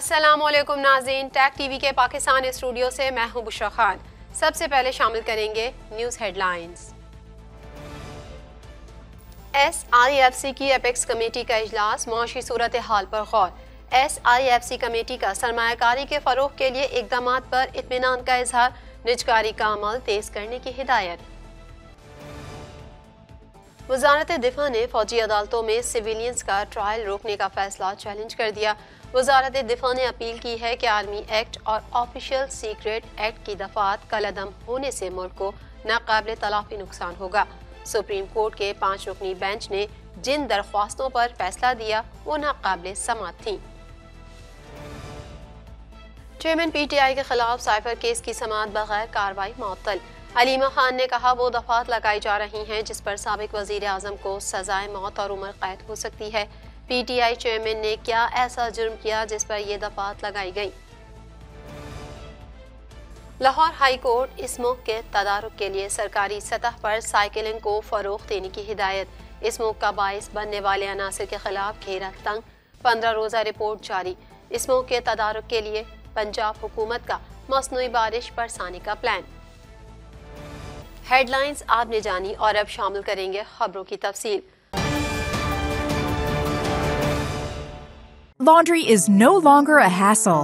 असलम नाजीन tag TV के Pakistan studio से मैं हूँ बुशरा खान। सबसे पहले शामिल करेंगे news headlines. S I F C की अपेक्स कमेटी का इजलास, मुआशी सूरत हाल पर गौर। S I F C committee का सरमाकारी के फ़रोग के लिए इकदाम पर इतमान का इजहार, निजकारी का अमल तेज करने की हिदायत। वजारत दिफा ने फौजी अदालतों में सिविलियंस का ट्रायल रोकने का फैसला चैलेंज कर दिया। वजारत दिफा ने अपील की है कि आर्मी एक्ट और ऑफिशियल सीक्रेट एक्ट की दफात कलदम होने से मुल्क को नाकबिल तलाफी नुकसान होगा। सुप्रीम कोर्ट के पाँच रुकनी बेंच ने जिन दरख्वास्तों पर फैसला दिया, वो नाकबिल समात थी। चेयरमैन पीटीआई के खिलाफ साइफर केस की समात बगैर कार्रवाई मअतल अलीमा खान ने कहा, वो दफात लगाई जा रही हैं जिस पर सबक वज़ीर अजम को सजाए मौत और उम्र कैद हो सकती है। पी टी आई चेयरमैन ने क्या ऐसा जुर्म किया जिस पर यह दफात लगाई गई? लाहौर हाई कोर्ट इस मुख के तदारक के लिए सरकारी सतह पर साइकिलिंग को फरोख देने की हिदायत। इस मुख का बायस बनने वाले अनासर के खिलाफ घेरा तंग, पंद्रह रोजा रिपोर्ट जारी। इस मुख के तदारक के लिए पंजाब हुकूमत का मसनू बारिश बरसाने का प्लान। हेडलाइंस आपने जानी और अब शामिल करेंगे खबरों की तफसील Laundry is no longer a hassle.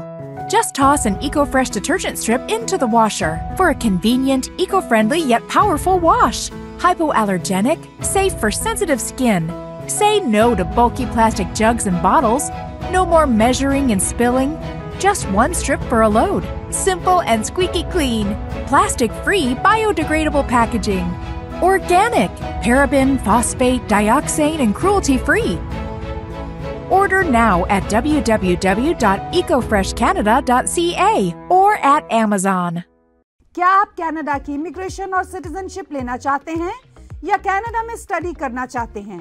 Just toss an EcoFresh detergent strip into the washer for a convenient, eco-friendly yet powerful wash. Hypoallergenic, safe for sensitive skin. Say no to bulky plastic jugs and bottles. No more measuring and spilling. Just one strip for a load. Simple and squeaky clean. Plastic free, biodegradable packaging. Organic, paraben, phosphate, dioxane, and cruelty free. Order now at www.ecofreshcanada.ca or at Amazon. क्या आप Canada की immigration और citizenship लेना चाहते हैं या Canada में study करना चाहते हैं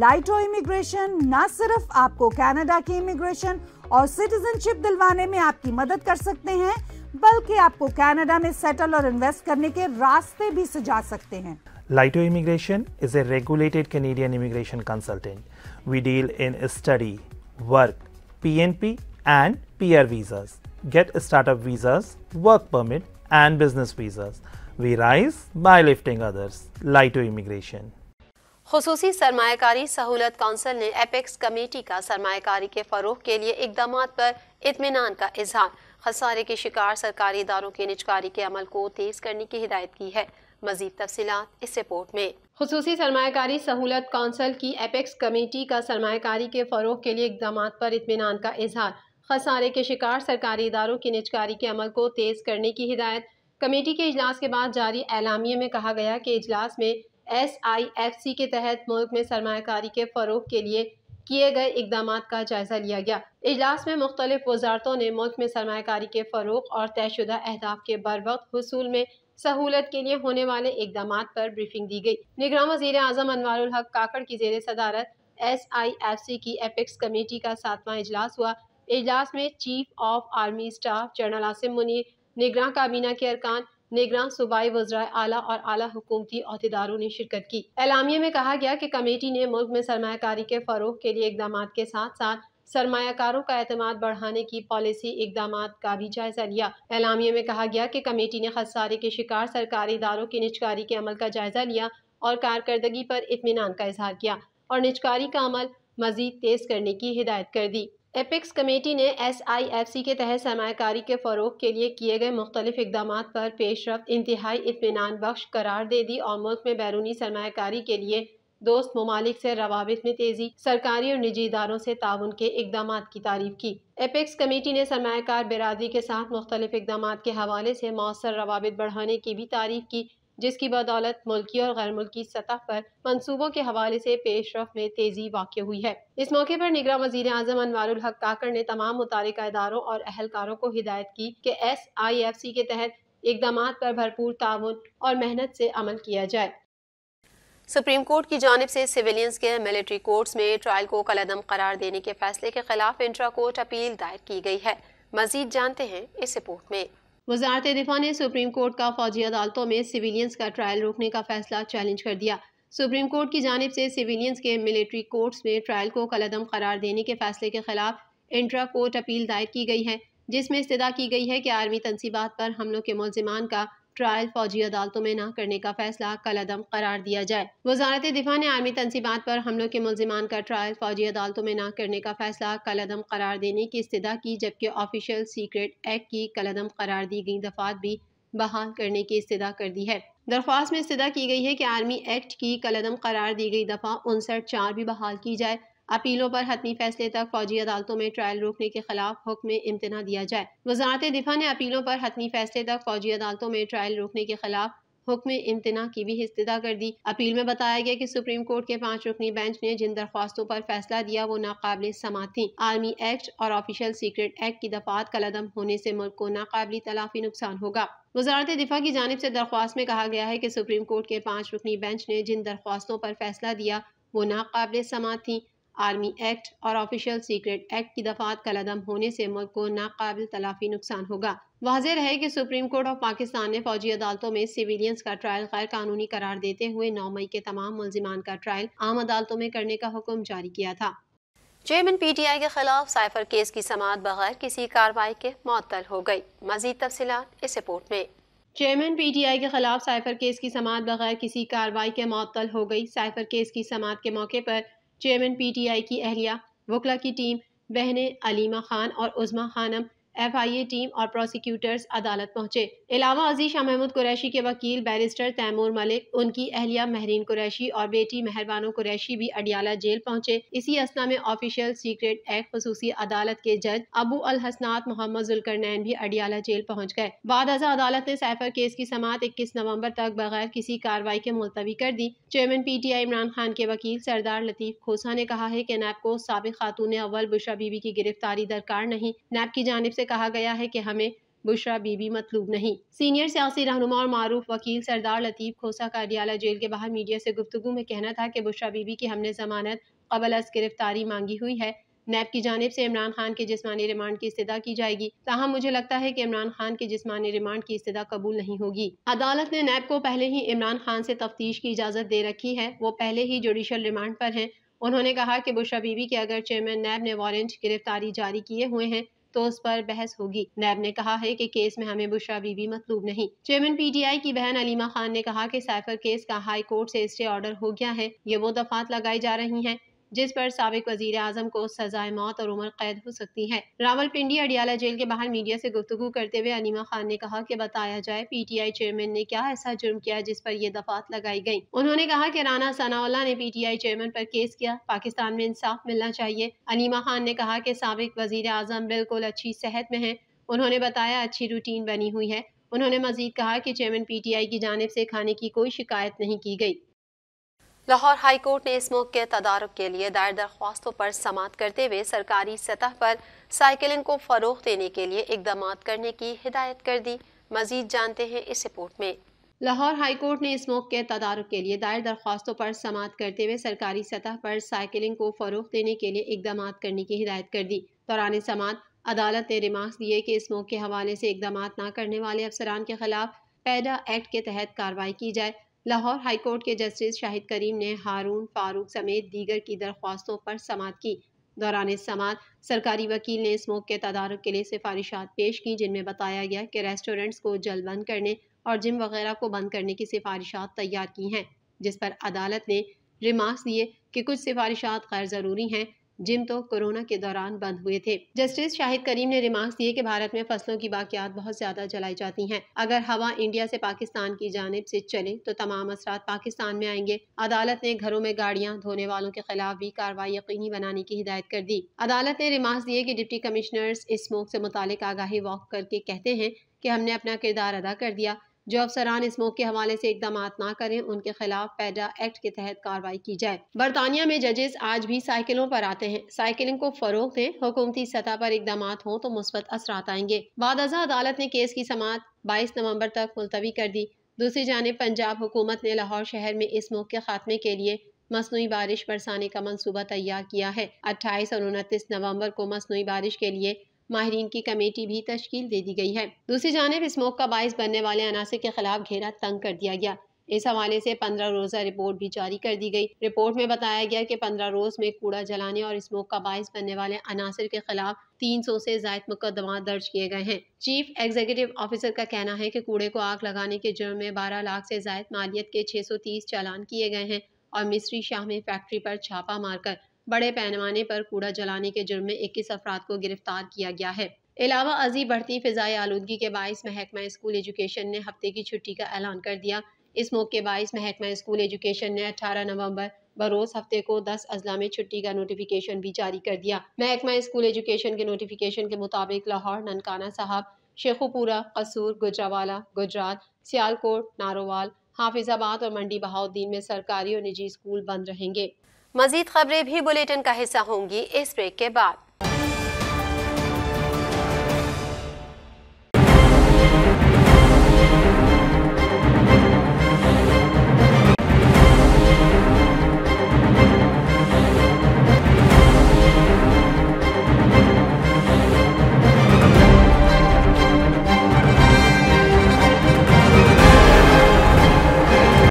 लाइटो इमिग्रेशन न सिर्फ आपको कनाडा की इमिग्रेशन और सिटीजनशिप दिलवाने में आपकी मदद कर सकते हैं, बल्कि आपको कनाडा में सेटल और इन्वेस्ट करने के रास्ते भी सजा सकते हैं। Lighto immigration is a regulated Canadian immigration consultant we deal in study work P N P and P R visa get startup visas work permit and business visa we rise by lifting others Lighto immigration खसूसी सरमाकारी सहूलत council ने apex committee का सरमाकारी के फ़रोग के लिए इकदाम पर इतमान का इजहार खसारे के शिकार सरकारी इदारों के निजकारी के अमल को तेज़ करने की हिदायत की है। मजीद तफसीत इस रिपोर्ट में। खसूसी सरमाकारी सहूलत कौंसिल की एपेक्स कमेटी का सरमाकारी के फ़रोग के लिए इकदाम पर इतमान का इजहार खसारे के शिकार सरकारी इदारों की निजकारी के अमल को तेज़ करने की हिदायत। कमेटी के इजलास के बाद जारी एलामिये में कहा गया कि इजलास में एस आई एफ़ सी के तहत मुल्क में सरमाकारी के फ़रोग के लिए किए गए इकदाम का जायजा लिया गया। इजलास में मुख्तलिफ़ वजारतों ने मुल्क में सरमाकारी के फ़रोग और तयशुदा अहदाफ के बर वक्त हसूल में सहूलत के लिए होने वाले इकदाम पर ब्रीफिंग दी गई। निगरान वज़ीर अजम अनवर हक काकड़ की जेर सदारत एस आई एफ़ सी की एपेक्स कमेटी का सातवां इजलास हुआ। इजलास में chief of army staff general Asim Munir, निगरान काबीना के अरकान निगरान सूबाई वज्रा आला और आला हुकूमती अहदेदारों ने शिरकत की। एलामिया में कहा गया कि कमेटी ने मुल्क में सरमाकारी के फ़रोग के लिए इकदाम के साथ साथ सरमाकारों का अहतमाद बढ़ाने की पॉलिसी इकदाम का भी जायजा लिया। एलामिया में कहा गया कि कमेटी ने खसारे के शिकार सरकारी इदारों की निचकारी के अमल का जायजा लिया और कारकर्दगी पर इतमान का इजहार किया और निचकारी का अमल मजीद तेज करने की हिदायत कर दी। एपिक्स कमेटी ने एस आई एफ़ सी के तहत सरमाकारी के फ़रोग के लिए किए गए मुख्तलिफ़ इकदाम पर पेशरफ इंतहाई इतमान बख्श करार दे दी और मुल्क में बैरूनी सरमाकारी के लिए दोस्त ममालिक से रवाबित में तेज़ी, सरकारी और निजी इदारों से ताउन के इकदाम की तारीफ़ की। एपेक्स कमेटी ने सरमाकार बिरादरी के साथ मुख्तलिफ़ इकदाम के हवाले से मौसर रवाबित बढ़ाने की भी तारीफ़ की। जिसकी बदौलत मुल्की और गैर मुल्की सतह पर मनसूबों के हवाले से पेशरफ में तेज़ी वाक़ हुई है। इस मौके पर निगरान वज़ीर अजम अनवारुल हक ने तमाम मुतल इदारों और अहलकारों को हिदायत की कि एस आई एफ़ सी के तहत इकदाम पर भरपूर ताउन और मेहनत से अमल किया जाए। सुप्रीम कोर्ट की जानब से सिविलियंस के मिलिट्री कोर्ट्स में ट्रायल को कलदम करार देने के फैसले के खिलाफ इंट्रा कोर्ट अपील दायर की गई है। मजीद जानते हैं इस रिपोर्ट में। वजारत दिफा ने सुप्रीम कोर्ट का फौजी अदालतों में सिविलियंस का ट्रायल रोकने का फैसला चैलेंज कर दिया। सुप्रीम कोर्ट की जानब से सिविलियंस के मिलिट्री कोर्ट्स में ट्रायल को कलदम करार देने के फैसले के खिलाफ इंट्रा कोर्ट अपील दायर की गई है, जिसमें इस्तः की गई है कि आर्मी तनसीबात पर हमलों के मुलजमान का ट्रायल फौजी अदालतों में न करने का फैसला कलदम करार दिया जाए। वजारत दिफा ने आर्मी तनसीबात पर हमलों के मुलजमान का ट्रायल फौजी अदालतों में न करने का फैसला कलदम करार देने की इस्तः की, जबकि ऑफिशियल सीक्रेट एक्ट की कलदम करार दी गई दफात भी बहाल करने की इस्तः कर दी है। दरख्वास्त में इस्तः की गई है कि आर्मी एक्ट की कलदम करार दी गई दफ़ा उनसठ चार भी बहाल की जाए। अपीलों पर हतमी फैसले तक फौजी अदालतों में ट्रायल रोकने के खिलाफ हुक्म इम्तना दिया जाए। वजारत दिफा ने अपीलों पर हतमी फैसले तक फौजी अदालतों में ट्रायल रोकने के खिलाफ हुक्म इम्तना की भी इस्तः कर दी। अपील में बताया गया कि सुप्रीम कोर्ट के पाँच रुकनी बेंच ने जिन दरख्वास्तों पर फैसला दिया वो नाकाबिल समात थी। आर्मी एक्ट और ऑफिशियल सीक्रेट एक्ट की दफात कलदम होने से मुल्क को नाकाबिल तलाफी नुकसान होगा। वजारत दिफा की जानब से दरख्वास्त में कहा गया है कि सुप्रीम कोर्ट के पाँच रुकनी बेंच ने जिन दरख्वास्तों पर फैसला दिया वो नाकाबिल समात थी। आर्मी एक्ट और ऑफिशियल सीक्रेट एक्ट की दफात कलदम होने से मुल्क को नाकाबिल तलाफी नुकसान होगा। वाजह रहे कि सुप्रीम कोर्ट ऑफ़ पाकिस्तान ने फौजी अदालतों में सिविलियंस का ट्रायल गैर कानूनी करार देते हुए नौ मई के तमाम मुलजिमान का ट्रायल आम अदालतों में करने का हुक्म जारी किया था। चेयरमैन पीटीआई के खिलाफ साइफर केस की समात बगैर किसी कार्रवाई के मअतल हो गई। मजीद तफसीत इस रिपोर्ट में। चेयरमैन पीटीआई के खिलाफ साइफर केस की समात बगैर किसी कार्रवाई के मअतल हो गई। साइफर केस की समात के मौके पर चेयरमैन पीटीआई की अहलिया वकला की टीम बहने अलीमा खान और उज़मा खानम एफआईए टीम और प्रोसिक्यूटर्स अदालत पहुँचे। अलावा अज़ीज़ शाह महमूद कुरैशी के वकील बैरिस्टर तैमूर मलिक, उनकी अहलिया महरीन कुरैशी और बेटी मेहरबानो कुरैशी भी अडियाला जेल पहुँचे। इसी असना में ऑफिशियल सीक्रेट एक्ट खसूसी अदालत के जज अबू अल हसनात मोहम्मद जुलकरनैन भी अडियाला जेल पहुँच गए। बाद अजा अदालत ने सैफर केस की समात इक्कीस नवंबर तक बगैर किसी कार्रवाई के मुलतवी कर दी। Chairman P T I Imran Khan के वकील सरदार लतीफ़ खोसा ने कहा है की नैब को सबक खातून अव्वल बुशरा बीबी की गिरफ्तारी दरकार नहीं। नैब की जानब ऐसी कहा गया है कि हमें बुशरा बीबी मतलूब नहीं। सीनियर सियासी रहनुमा और मारूफ वकील सरदार लतीफ़ खोसा का अडियाला जेल के बाहर मीडिया से गुफ्तु में कहना था कि बुशरा बीबी की हमने जमानत कबल अज गिरफ्तारी मांगी हुई है। नैब की जानब से इमरान खान के जिसमानी रिमांड की इस्तः की जाएगी। ताहम मुझे लगता है कि इमरान खान के जिसमानी रिमांड की इस्तः कबूल नहीं होगी। अदालत ने नैब को पहले ही इमरान खान से तफ्तीश की इजाज़त दे रखी है। वो पहले ही जुडिशल रिमांड पर हैं। उन्होंने कहा कि बुशरा बीबी के अगर चेयरमैन नैब ने वारंट गिरफ्तारी जारी किए हुए हैं तो उस पर बहस होगी। नैब ने कहा है कि केस में हमें बुशरा बीबी मतलूब नहीं। चेयरमैन पीटीआई की बहन अलीमा खान ने कहा कि साइफर केस का हाई कोर्ट से स्टे ऑर्डर हो गया है। ये वो दफात लगाई जा रही हैं। जिस पर सबक वज़ीर आज़म को सजाए मौत और उम्र कैद हो सकती है। रावलपिंडी अडियाला जेल के बाहर मीडिया से गुफ्तु करते हुए अनिमा खान ने कहा कि बताया जाए पीटीआई चेयरमैन ने क्या ऐसा जुर्म किया जिस पर यह दफात लगाई गई। उन्होंने कहा कि राना सनाउल्ला ने पीटीआई चेयरमैन पर केस किया। पाकिस्तान में इंसाफ मिलना चाहिए। अनिमा खान ने कहा कि सबक वज़ीर आज़म बिल्कुल अच्छी सेहत में है। उन्होंने बताया अच्छी रूटीन बनी हुई है। उन्होंने मजीद कहा कि चेयरमैन पीटीआई की जानब से खाने की कोई शिकायत नहीं की गई। लाहौर हाई कोर्ट ने स्मोक के तदारक के लिए दायर दरख्वास्तों पर समात करते हुए सरकारी सतह पर साइकिलिंग को फ़रोग देने के लिए इकदाम करने की हिदायत कर दी। मजीद जानते हैं इस रिपोर्ट में। लाहौर हाई कोर्ट ने स्मोक के तदारक के लिए दायर दरख्वास्तों पर समात करते हुए सरकारी सतह पर साइकिलिंग को फ़रोग देने के लिए इकदाम करने की हिदायत कर दी। दौरान समात अदालत ने रिमार्क दिए कि स्मोक के हवाले से इकदाम न करने वाले अफसरान के खिलाफ पैदा एक्ट के तहत कार्रवाई की जाए। लाहौर हाईकोर्ट के जस्टिस शाहिद करीम ने हारून फारूक समेत दीगर की दरख्वास्तों पर समात की। दौरान समात सरकारी वकील ने स्मोक के तदारक के लिए सिफारिशात पेश की, जिनमें बताया गया कि रेस्टोरेंट्स को जल बंद करने और जिम वगैरह को बंद करने की सिफारिशात तैयार की हैं, जिस पर अदालत ने रिमार्क्स दिए कि कुछ सिफारिशात गैर ज़रूरी हैं। जिम तो कोरोना के दौरान बंद हुए थे। जस्टिस शाहिद करीम ने रिमार्क्स दिए कि भारत में फ़सलों की बाकियात बहुत ज़्यादा जलाई जाती हैं। अगर हवा इंडिया से पाकिस्तान की जानब से चले तो तमाम असरा पाकिस्तान में आएँगे। अदालत ने घरों में गाड़ियाँ धोने वालों के खिलाफ भी कार्रवाई यकीनी बनाने की हिदायत कर दी। अदालत ने रिमार्क्स दिए की डिप्टी कमिश्नर्स इस स्मोक से मुतालिक आगाही वॉक करके कहते हैं कि हमने अपना किरदार अदा कर दिया। जो अफसरान स्मोक के हवाले से इकदाम ना करें, उनके खिलाफ पैडा एक्ट के तहत कार्रवाई की जाए। बरतानिया में जजेस आज भी साइकिलों पर आते हैं। साइकिलिंग को फरोग दें, हुकूमती सतह पर इकदाम हों तो मुस्बत असरात आएँगे। बाद अदालत ने केस की समात बाईस नवंबर तक मुलतवी कर दी। दूसरी जानब पंजाब हुकूमत ने लाहौर शहर में इस स्मोक के खात्मे के लिए मसनू बारिश बरसाने का मनसूबा तैयार किया है। अट्ठाईस और उनतीस नवंबर को मसनू बारिश के लिए माहरीन की कमेटी भी तश्कील दे दी गई है। दूसरी जानब स्मोक का बायस बनने वाले अनासर के खिलाफ घेरा तंग कर दिया गया। इस हवाले से पंद्रह रोजा रिपोर्ट भी जारी कर दी गई। रिपोर्ट में बताया गया कि पंद्रह रोज में कूड़ा जलाने और स्मोक का बायस बनने वाले अनासर के खिलाफ तीन सौ से जायद मुकदमा दर्ज किए गए हैं। चीफ एग्जीक्यूटिव ऑफिसर का कहना है कि कूड़े को आग लगाने के जुर्म में बारह लाख से जायद मालियत के छह सौ तीस चालान किए गए हैं और मिस्री शाह में फैक्ट्री पर छापा मारकर बड़े पैमाने पर कूड़ा जलाने के जुर्म में इक्कीस अफराद को गिरफ़्तार किया गया है। अलावा अजी बढ़ती फिजाई आलूदगी के बायस महकमा स्कूल एजुकेशन ने हफ़्ते की छुट्टी का ऐलान कर दिया। इस मौके बाईस महकमा स्कूल एजुकेशन ने 18 नवंबर बरोज हफ़्ते को 10 अजला में छुट्टी का नोटिफिकेशन भी जारी कर दिया। महकमा स्कूल एजुकेशन के नोटिफिकेशन के मुताबिक लाहौर, ननकाना साहब, शेखुपुरा, कसूर, गुजरावाला, गुजरात, सियालकोट, नारोवाल, हाफिजाबाद और मंडी बहाउद्दीन में सरकारी और निजी स्कूल बंद रहेंगे। मजीद खबरें भी बुलेटिन का हिस्सा होंगी इस ब्रेक के बाद।